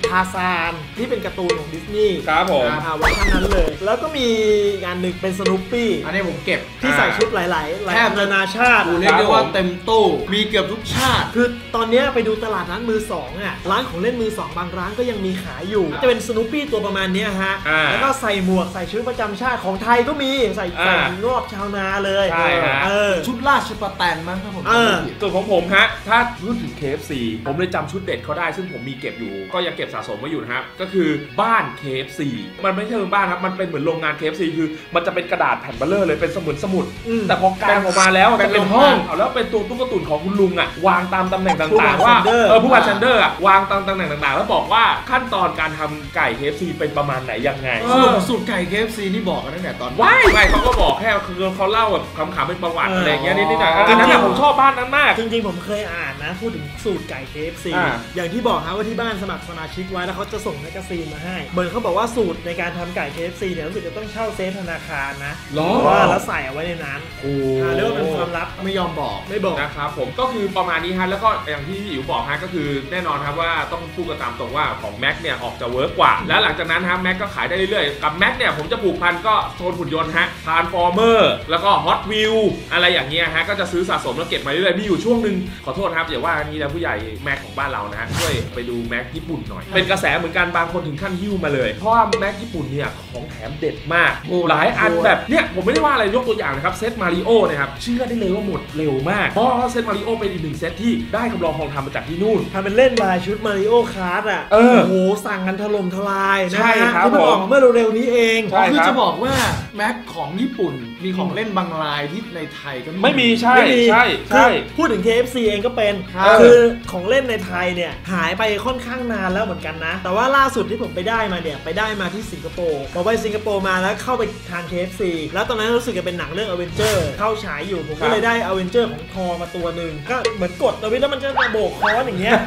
ทาร์ซานที่เป็นการ์ตูนของดิสนีย์ครับผมอ่าเวอร์ชันนั้นเลย แล้วก็มีอีกอันหนึ่งเป็นสนูปปี้อันนี้ผมเก็บที่ใส่ชุดหลายๆหลายแทบจะนานาชาติกูเรียกได้ว่าเต็มตู้มีเกือบทุกชาติคือตอนเนี้ยไปดูตลาดนั้นมือสองอะร้านของเล่นมือสองบางร้านก็ยังมีขายอยู่ จะเป็นสนุปปี้ตัวประมาณเนี้ยฮะ อ่าแล้วก็ใส่หมวกใส่ชุดประจำชาติของไทยก็มีใส่ใส่อ่างอบชาวนาเลยใช่ฮะ เออ ชุดราชประแตนมั้งถ้าผมเอจำอไม่ผิด ส่วนของผมฮะ ถ้าพูดถึง KFC ผมเลยจำชุดเด็ดเขาได้ ซึ่งผมมีเก็บอยู่ ก็ยังเก็บสะสมไว้อยู่นะครับ ก็คือบ้าน KFC มันไม่ใช่เป็นบ้านครับ มันเป็นเหมือนโรงงาน KFC คือมันจะเป็นกระดาษแผ่นเบลเลอร์เลย เป็นสมุดสมุด อืมแต่พอกางออกมาแล้วเป็นจะเป็นโรงห้องงานเอาแล้วเป็นตัวตุ๊กตุนของคุณลุงอะวางตามตำแหน่งผู้ต่างว่าๆว่าเซนเดอร์เออผู้ว่าเซนเดอร์อะวางตามตำแหน่งต่างๆ แล้วบอกว่าขั้นตอนการทำไก่ KFC เป็นประมาณไหนยังไงสรุปสูตรไก่ KFC นี่บอกกันตั้งแต่ตอน ว้ายไม่เขาก็บอกแค่คือเขาเล่าแบบขำๆเป็นประวัติเออออะไรอย่างเงี้ยนิดๆหน่อยๆจริอันงๆนั้นน่ะผมชอบบ้านนั้นมาก จริงๆ ผมเคยอ่านนะ พูดถึงสูตรไก่ KFC อ่า อย่างที่บอกฮะว่าที่บ้านสมัครสมาชิกไว้แล้วเขาจะส่ง magazine มาให้ เหมือนเขาบอกว่าสูตรในการทำไก่ KFC เนี่ยรู้สึกจะต้องเช่า safe ธนาคารนะหรอ ว่าแล้วใส่เอาไว้ในนั้นโอ้ อ่าเรียกว่าเป็นความลับไม่ยอมบอกไม่บอก นะครับผมก็คือประมาณนี้ฮะแล้วก็อย่างที่พี่อิ๋วบอกฮะก็คือแน่นอนครับว่าต้องพูดกันตามตรงว่าของ Mc เนี่ยออกจะ work กว่า แล้วหลังจากนั้นฮะ Mc ก็ขายได้เรื่อยๆ กับ Mc เนี่ยผมจะผูกพันก็โซนหุ่นยนต์ฮะ Transformers แล้วก็ฮอตวิวอะไรอย่างเงี้ยฮะก็จะซื้อสะสมแล้วเก็บมาเรื่อยๆมีอยู่ช่วงหนึ่งขอโทษครับอย่าว่าอันนี้นะผู้ใหญ่ Mc ของบ้านเรานะฮะช่วยไปดู Mc ญี่ปุ่นหน่อย เป็นกระแสเหมือนกันบางคนถึงขั้นหิ้วมาเลยเพราะว่า Mc ญี่ปุ่นเนี่ยของแถมเด็ดมากโอ้หลายอันแบบเนี่ยผมไม่ได้ว่าอะไรยกตัวอย่างนะครับเซตมาริโอนะครับเชื่อได้เลยว่าหมดเร็วมากเพราะว่าเซตมาริโอเป็นอีกหนึ่งเซตที่ได้จำลองทองคำมาจากที่นู่นทำเป็นของเล่นมาชุด Mario Kart อะเออโอ้โหสั่งกันถล่มทลายนะใช่ฮะครับที่เพิ่งออกผมมาเมื่อเร็วๆนี้เองใช่คือครับจะบอกว่าแม็กของญี่ปุ่นมีของเล่นบางลายที่ในไทยก็ไม่มีใช่ไม่มีใช่คืใช่อพูดถึง KFC เองก็เป็นครับคือของเล่นในไทยเนี่ยหายไปค่อนข้างนานแล้วเหมือนกันนะ แต่ว่าล่าสุดที่ผมไปได้มาเนี่ยไปได้มาที่สิงคโปร์พอไปสิงคโปร์มาแล้วเข้าไปทาน KFC แล้วตอนนั้นรู้สึกจะเป็นหนังเรื่อง a v e n g e r เข้าฉายอยู่ผมครัก็บเลยได้ a v e n g e r ของทอมาตัวหนึ่งก็เหมือนกดเอาไว้แล้วมันจะมาโบกค้อนอย่างเงี้ย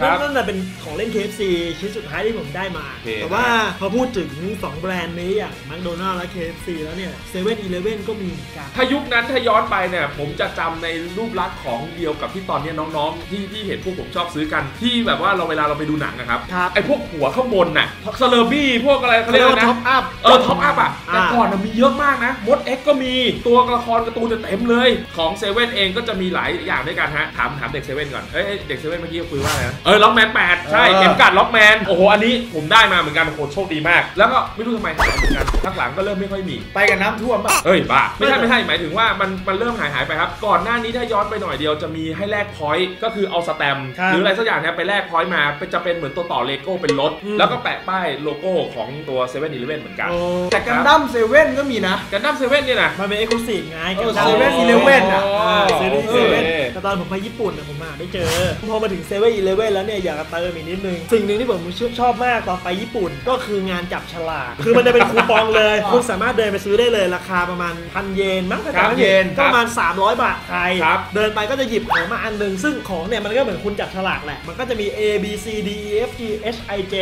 ครับนั่นน่ะเป็นของเล่น KFC ชิ้นสุดท้ายที่ผมได้มา โอเคแต่ว่าพอพูดถึง 2 แบรนด์นี้อย่าง McDonald's และ KFC แล้วเนี่ย7 e เ e ่ e อก็มีเหมือนกัน ถ้ายุคนั้นถ้าย้อนไปเนี่ยผมจะจำในรูปลักษณ์ของเดียวกับที่ตอนเนี้ยน้องๆ ที่ที่เห็นพวกผมชอบซื้อกันที่แบบว่าเราเวลาเราไปดูหนังนะครับครับไอ้พวกหัวข้างบนน่ะสเลอร์บี้พวกอะไรเขาเขาเรีเรียยกกว่าว่านะท็อปอัพเออท็อปอัพอะแต่อ่า ก่อนน่ะมีเยอะมากนะมดเอ็กก็มีตัวละครการ์ตูนจะเต็มเลย ของเซเว่นเองก็จะมีหลายอย่างด้วยกันฮะ ถามถามเด็กเซเว่นก่อนเอ้ยเด็กเซเว่นเมื่อกี้คุยว่าอะไรนะเออล็อกแมนแปดใช่เออเข็มกัดล็อกแมนโอ้โหอันนี้ผมได้มาเหมือนกันโอ้โหโชคดีมาก แล้วก็ไม่รู้ทำไมหายเหมือนกันพักหลังก็เริ่มไม่ค่อยมีไปกับน้ำท่วมป่ะเอ้ยบ้าไม่ใช่ไม่ใช่หมายถึงว่ามันมันเริ่มหายหายไปครับ ก่อนหน้านี้ถ้าย้อนไปหน่อยเดียวจะมีให้แลก point ก็คือเอาสแตมป์ครับหรืออะไรสักอย่างเนี่ยไปแลก point มาเป็นจะเป็นเหมือนตัวต่อเลโก้เป็นรถอืมแล้วก็แปะป้ายโลโก้ของตัว7 e เ e ่ e อเหมือนกันโอ้แต่กันดั้มเซเว่นก็มีนะกันดั้มเซเว่นเนี่ยนะมันเป็น exclusive ไงเออกับ7 Eleven อะซีรีส์โอเซเว่นคแต่ตอนผมไปญี่ปุ่นน่ะผมหาไม่เจอพอมาถึงเซเว่นอีเลเว่นแล้วเนี่ยอยากจะเติมอีกนิดนึง สิ่งหนึ่งที่ผมชอบมากตอนไปญี่ปุ่นก็คืองานจับฉลากคือมันจะเป็นคูปองเลย คุณสามารถเดินไปซื้อได้เลยราคาประมาณพันเยนมั้งถ้าจำไม่ผิดเยนก็ประมาณ 300 บาทไทยครับเดินไปก็จะหยิบของมาอันหนึ่งซึ่งของเนี่ยมันก็เหมือนคุณจับฉลากแหละมันก็จะมี A B C D E F G H I J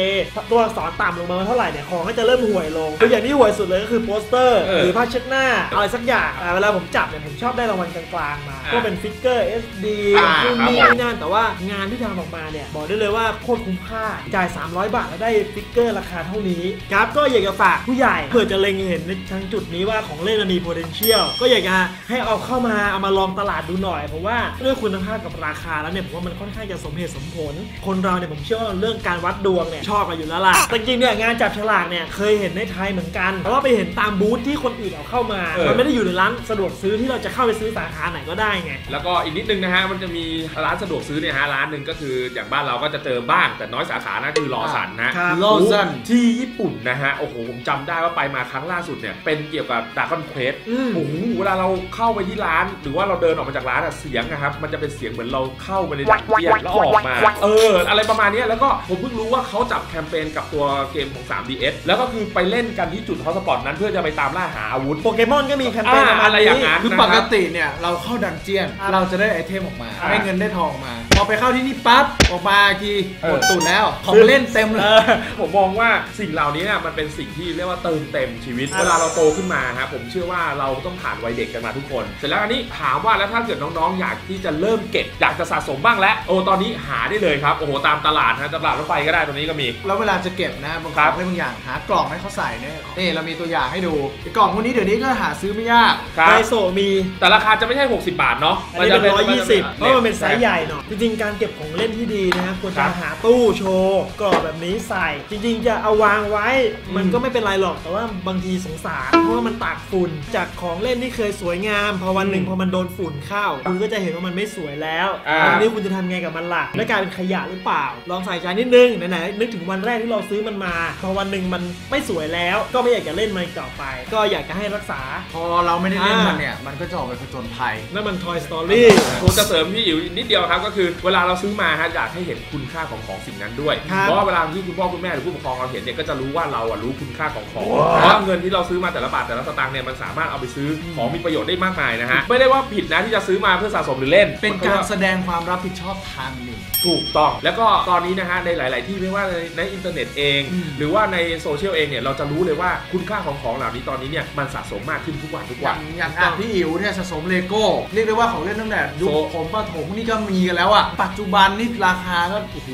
ตัวอักษรต่ำลงมาเท่าไหร่เนี่ยของก็จะเริ่มห่วยลงคืออย่างที่ห่วยสุดเลยก็คือโปสเตอร์เออหรือผ้าเช็ดหน้าอะไรสักอย่างอ่าเวลาผมจับเนี่ยผมชอบได้รางวัลกลางๆมาอ่าก็เป็นฟิกเกอร์ SD อ่านู่นนี่ครับผมนี่นั่นแต่ว่างานที่ทำออกมาเนี่ย บอกได้เลยว่าโคตรคุ้มค่า จ่าย 300 บาทแล้วได้ฟิกเกอร์ราคาเท่านี้ครับก็อยากจะฝากผู้ใหญ่เผื่อจะเล็งเห็นในทางจุดนี้ว่าของเล่นมันมี potential ก็อยากจะให้เอาเข้ามาเอามาลองตลาดดูหน่อยผมว่าด้วยคุณภาพกับราคาแล้วเนี่ยผมว่ามันค่อนข้างจะสมเหตุสมผล คนเราเนี่ยผมเชื่อว่าเรื่องการวัดดวงเนี่ยชอบมาอยู่แล้วล่ะแต่จริงๆเนี่ยงานจับฉลากเนี่ยเคยเห็นในไทยเหมือนกันแต่ว่าไปเห็นตามบูธที่คนอื่นเอาเข้ามาเออมันไม่ได้อยู่ในร้านสะดวกซื้อที่เราจะเข้าไปซื้อสาขาไหนก็ได้ไงแล้วก็อีกนิดนึงนะฮะมันจะมีร้านสะดวกซื้อเนี่ยฮะร้านหนึ่งก็คืออย่างบ้านเราก็จะเจอบ้าง แต่น้อยสาขานะคือ Lawson นะครับ Lawson ที่ญี่ปุ่นนะฮะโอ้โหผมจำได้ว่าไปมาครั้งล่าสุดเนี่ยเป็นเกี่ยวกับ Dragon Quest อืมโอ้โหเวลาเราเข้าไปที่ร้าน หรือว่าเราเดินออกมาจากร้านอะเสียงนะครับมันจะเป็นเสียงเหมือนเราเข้าไปใน dungeon แล้วออกมาเอออะไรประมาณเนี้ยแล้วก็ผมเพิ่งรู้ว่าเขาจับแคมเปญกับตัวเกมของ 3DS แล้วก็คือไปเล่นกันที่จุด hotspot นั้นเพื่อจะไปตามล่าหาอาวุธโปเกมอนก็มีแคมเปญประมาณอะไรอย่างนั้นคือปกติเนี่ยเราเข้า dungeon ครับเราจะได้ไอเทมออกมาอ่าได้เงินได้ทองออกมาพอไปเข้าที่นี่ปั๊บออกมาทีโอ้โหหมดตูดแล้วของเล่นเต็มเลยเออผมมองว่าสิ่งเหล่านี้เนี่ยมันเป็นสิ่งที่เรียกว่าเติมเต็มชีวิตอ่าเวลาเราโตขึ้นมาครับผมเชื่อว่าเราต้องผ่านวัยเด็กกันมาทุกคน เสร็จแล้วอันนี้ถามว่าแล้วถ้าเกิดน้องๆ อยากที่จะเริ่มเก็บอยากจะสะสมบ้างแล้วโอ้ตอนนี้หาได้เลยครับโอ้โหตามตลาดนะตลาดรถไฟก็ได้ตรงนี้ก็มี แล้วเวลาจะเก็บนะบางครั้งครับของเล่นบางอย่างหากล่องให้เขาใส่เนี่ยนี่เรามีตัวอย่างให้ดูไอ้กล่องพวกนี้เดี๋ยวนี้ก็หาซื้อไม่ยากครับไดโซมีแต่ราคาจะไม่ใช่ 60 บาทเนาะอันนี้เป็นจะร้อยยี่สิบเพราะมันเป็นไซส์เล็กใหญ่หน่อยจริงๆ การเก็บของของเล่นที่ดีนะฮะควรจะครับหาตู้โชว์กรอบแบบนี้ใส่ จริงๆ จะเอาวางไว้ มันก็ไม่เป็นไรหรอกแต่ว่าบางทีสงสารเพราะว่ามันตากฝุ่นจากของเล่นที่เคยสวยงามพอวันหนึ่งพอมันโดนฝุ่นเข้าคุณก็จะเห็นว่ามันไม่สวยแล้วอ่าวันนี้คุณจะทำไงกับมันล่ะแล้วกลายเป็นขยะหรือเปล่า ลองใส่ใจนิดนึงไหนๆนึกถึงวันแรกที่เราซื้อมันมา พอวันหนึ่งมันไม่สวยแล้ว ก็ไม่อยากจะเล่นมันอีกต่อไป ก็อยากจะให้รักษา พอเราไม่ได้เล่นอ่ามัมันเนี่ย มันก็จะออกไปผจญภัย นั่นมัน Toy Story ผมจะเสริมพี่อิ๋วนิดเดียวครับก็คือเวลาเราซื้อมาฮะอยากให้เห็นคุณค่าของของสิ่งนั้นด้วยครับเพราะว่าเวลาที่คุณพ่อคุณแม่หรือผู้ปกครองเราเห็นเนี่ยก็จะรู้ว่าเราอะรู้คุณค่าของของเพราะว่าเงินที่เราซื้อมาแต่ละบาทแต่ละสตางค์เนี่ยมันสามารถเอาไปซื้อของมีประโยชน์ได้มากมายนะฮะไม่ได้ว่าผิดนะที่จะซื้อมาเพื่อสะสมหรือเล่น เป็นการแสดงความรับผิดชอบทางหนึ่ง ถูกต้อง แล้วก็ตอนนี้นะฮะในหลาย ๆ ที่ไม่ว่าในในอินเทอร์เน็ตเองอืมหรือว่าในโซเชียลเองเนี่ยเราจะรู้เลยว่าคุณค่าของของเหล่านี้ตอนนี้เนี่ยมันสะสมมากขึ้นทุกวันทุกวัย่างอย่างอะพี่อิ๋วเนี่ยสะสมเลโก้เรียกได้ว่าของเล่นตั้งแต่ยุคโซผมประถมนี่ก็มีกันแล้วอะปัจจุบันนี่ราคาก็โอ้โห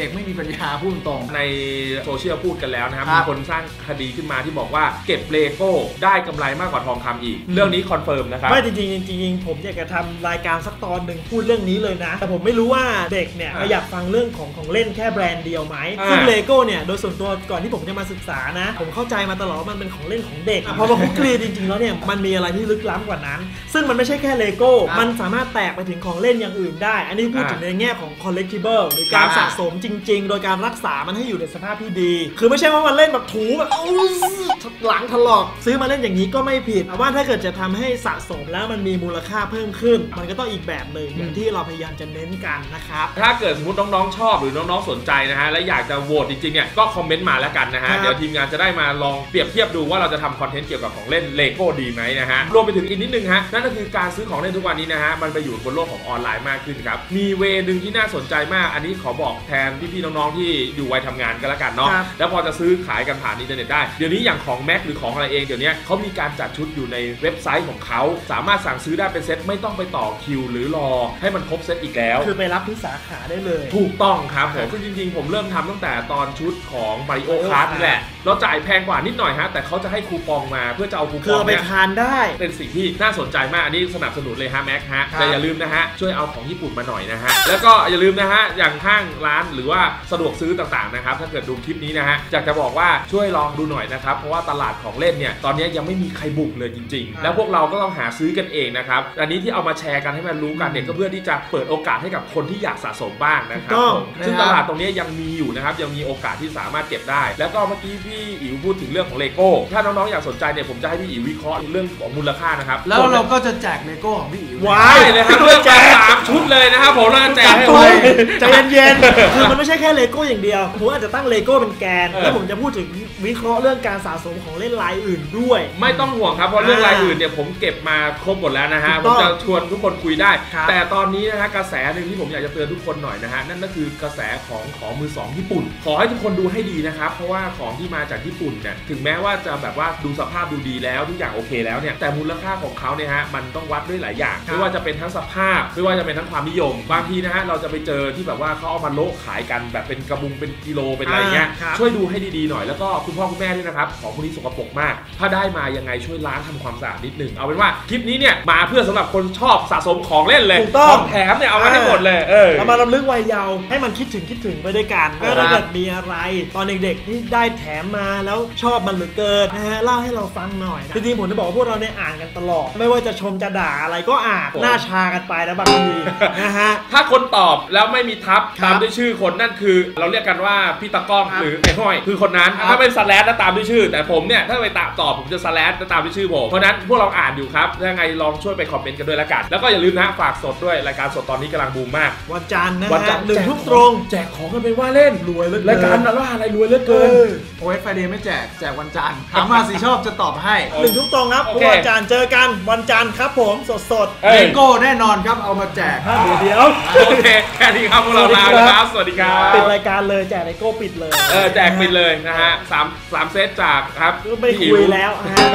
เด็กไม่มีปัญญาพูดตรง ในโซเชียลพูดกันแล้วนะครับ ครับมีคนสร้างคดีขึ้นมาที่บอกว่าเก็บเลโก้ได้กำไรมากกว่าทองคำอีก เรื่องนี้ confirm นะครับ ไม่จริงๆจริงๆผมอยากจะทำรายการสักตอนหนึ่งพูดเรื่องนี้เลยนะ แต่ผมไม่รู้ว่าเด็กเนี่ยอ่าอยากฟังเรื่องของของเล่นแค่แบรนด์เดียวไหมอ่าซึ่งเลโก้เนี่ยโดยส่วนตัวก่อนที่ผมจะมาศึกษานะ ผมเข้าใจมาตลอดว่ามันเป็นของเล่นของเด็กอะพอมาคลุกคลีจริงๆแล้วเนี่ยมันมีอะไรที่ลึกล้ำกว่านั้น ซึ่งมันไม่ใช่แค่เลโก้ครับมันสามารถแตกไปถึงของเล่นอย่างอื่นได้ อันนี้พูดถึงในแง่ของ collectible หรือการครับ สะสมจริง ๆ โดยการรักษามันให้อยู่ในสภาพที่ดี คือไม่ใช่ว่ามันเล่นแบบถูแบบอู้หลังถลอกซื้อมาเล่นอย่างนี้ก็ไม่ผิดแต่ว่าถ้าเกิดจะทำให้สะสมแล้วมันมีมูลค่าเพิ่มขึ้น มันก็ต้องอีกแบบหนึ่งอย่างที่เราพยายามจะเน้นกันนะครับ ถ้าเกิดสมมติน้องๆชอบหรือน้องๆสนใจนะฮะและอยากจะโหวตจริงๆเนี่ยก็คอมเมนต์มาแล้วกันนะฮะครับเดี๋ยวทีมงานจะได้มาลองเปรียบเทียบดูว่าเราจะทำคอนเทนต์เกี่ยวกับของเล่นเลโก้ดีไหมนะฮะรวมไปถึงอีกนิดนึงฮะนั่นก็คือการซื้อของเล่นทุกวันนี้นะฮะมันไปอยู่บนโลกของออนไลน์มากขึ้นครับมี way หนึ่งที่น่าสนใจมากอันนี้ขอบอกแทนพี่ๆน้องๆที่อยู่วัยทำงานกันแล้วกันเนาะครับ แล้วพอจะซื้อขายกันผ่านอินเทอร์เน็ตได้ เดี๋ยวนี้อย่างของ Mac หรือของอะไรเองเดี๋ยวนี้เขามีการจัดชุดอยู่ในเว็บไซต์ของเขาสามารถสั่งซื้อได้เป็นเซตไม่ต้องไปต่อคิว หรือรอให้มันครบเซตอีกแล้ว คือไปรับที่สาขาได้เลย ถูกต้องครับผมซึ่งจริงๆ ผมเริ่มทำตั้งแต่ตอนชุดของ Mario Kart นี่แหละเราจ่ายแพงกว่านิดหน่อยฮะ แต่เขาจะให้คูปองมาเพื่อจะเอาคูปองคือเอาไปเนี่ยทานได้ เป็นสิ่งที่น่าสนใจมากอันนี้สนับสนุนเลยฮะแม็กฮะครับ แต่อย่าลืมนะฮะ ช่วยเอาของญี่ปุ่นมาหน่อยนะฮะ แล้วก็อย่าลืมนะฮะ อย่างห้างร้านหรือว่าสะดวกซื้อต่างๆนะครับ ถ้าเกิดดูคลิปนี้นะฮะอยากจะบอกว่าช่วยลองดูหน่อยนะครับ เพราะว่าตลาดของเล่นเนี่ยตอนนี้ยังไม่มีใครบุกเลยจริง ๆ แล้วพวกเราก็ต้องหาซื้อกันเองนะครับอันนี้ที่เอามาแชร์กันให้มันรู้กันเนี่ยก็เพื่อที่จะเปิดโอกาสให้กับคนที่อยากสะสมบ้างนะครัถูกต้องผมซึ่งตลาด ตรงนี้ยังมีอยู่นะครับ ยังมีโอกาสที่สามารถเก็บได้ แล้วก็เมื่อกี้พี่อิ๋วพูดถึงเรื่องของเลโก้ ถ้าน้องๆอยากสนใจเนี่ยผมจะให้พี่อิ๋ววิเคราะห์เรื่องของมูลค่านะครับแล้วเราก็จะแจกเลโก้ของพี่อิ๋วว้าใช่เลยครับเรื่องการสามชุดเลยนะครับผมเราจะแจกให้ตัวเลยใจเย็นๆคือมันไม่ใช่แค่เลโก้อย่างเดียวผมอาจจะตั้งเลโก้เป็นแกนเออแล้วผมจะพูดถึงวิเคราะห์เรื่องการสะสมของเล่นลายอื่นด้วย ไม่ต้องห่วงครับเพราะเรื่องรายอื่นเนี่ยผมเก็บมาครบหมดแล้วนะฮะถูผกมต้องจะชวนทุกคนคุยได้ครับแต่ตอนนี้นะฮะกระแสหนึ่งที่ผมอยากจะเตือนทุกคนหน่อยนะฮะนั่นก็คือกระแสของของมือสองญี่ปุ่น ขอให้ทุกคนดูให้ดีนะครับเพราะว่าของที่มาจากญี่ปุ่นเนี่ยถึงแม้ว่าจะแบบว่าดูสภาพดูดีแล้วทุกอย่างโอเคแล้วเนี่ยแต่มูลค่าของเขาเนี่ยฮะมันต้องวัดด้วยหลายอย่างครับไม่ว่าจะเป็นทั้งสภาพ ไม่ว่าจะเป็นทั้งความนิยม บางทีนะฮะเราจะไปเจอที่แบบว่าเขาเอามาโละขายกันแบบเป็นกระบุงเป็นกิโลเป็นอะไรเงี้ยอ่าครับช่วยดูให้ดีๆหน่อยแล้วก็คุณพ่อคุณแม่ด้วยนะครับของพวกนี้สกปรกมาก ถ้าได้มายังไงช่วยล้างทำความสะอาดนิดหนึงเอาเป็นว่าคลิปนี้เนี่ยมาเพื่อสำหรับคนชอบสะสมของเล่นเลยถูกต้องของแถมเนี่ยเอามาให้หมดเลยเออเรามาลำลึกวัยเยาว์ให้มันคิดถึงคิดถึงไปด้วยกันครัก็บถ้าเกิดมีอะไร ตอนเด็กๆที่ได้แถมมาแล้วชอบมันเหลือเกินนะฮะเล่าให้เราฟังหน่อยนะจริงๆผมจะบอกว่าพวกเราเนี่ยอ่านกันตลอด ไม่ว่าจะชมจะด่าอะไรก็อ่านหน้าชากันไปนะบางทีนะฮะ ถ้าคนตอบแล้วไม่มีทับครับตามด้วยชื่อคนนั่นคือ เราเรียกกันว่าพี่ตะกล้องครับหรือไอ้ห้อย คือคนนั้นครับ ถ้าเป็นสแลดแล้วตามด้วยชื่อ แต่ผมเนี่ยถ้าไปตามตอบผมจะสแลดแล้วตามด้วยชื่อผมเพราะฉะนั้นพวกเราอ่านอยู่ครับถ้ายังไงลองช่วยไปคอมเมนต์กันด้วยละกันแล้วก็อย่าลืมนะฝากสดด้วยรายการสดตอนนี้กำลังบูมมาก วันจันทร์นะวันจัฮะนทร์หนึ่งแจกทุ่มตรง แจกของกันเป็นว่าเล่นรวยเหลือเกิน รายการนั้นว่าอะไรรวยเหลือเกิน โอเอสไฟเดย์ไม่แจก แจกวันจันทร์ถามมาสิชอบจะตอบให้หนึ่งทุ่มตรงครับโอทุกเค วันจันทร์เจอกันวันจันทร์ครับผมสดสดเอ้เลยโก้แน่นอนครับเอามาแจกๆเดี๋ยวเดี๋ยวโอเคแค่นี้ครับพวกเราลาแล้วครับ สวัสดีครับปิดรายการเลยแจกเลโก้ปิดเลยเออแจกไปเลยนะฮะสามสามเซตจากครับไม่พี่คุยอิ๋แล้วนะฮะ